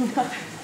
気に